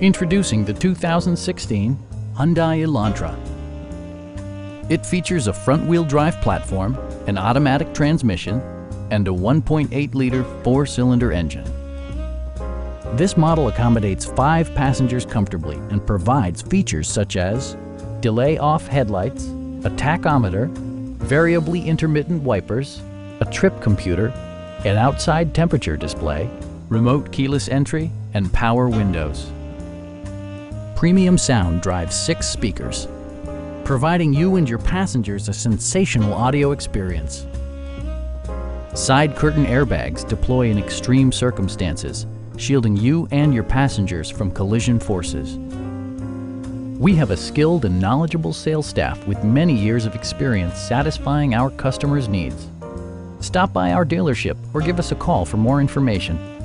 Introducing the 2016 Hyundai Elantra. It features a front-wheel drive platform, an automatic transmission, and a 1.8-liter four-cylinder engine. This model accommodates five passengers comfortably and provides features such as delay-off headlights, a tachometer, variably intermittent wipers, a trip computer, an outside temperature display, remote keyless entry, and power windows. Premium sound drives six speakers, providing you and your passengers a sensational audio experience. Side curtain airbags deploy in extreme circumstances, shielding you and your passengers from collision forces. We have a skilled and knowledgeable sales staff with many years of experience satisfying our customers' needs. Stop by our dealership or give us a call for more information.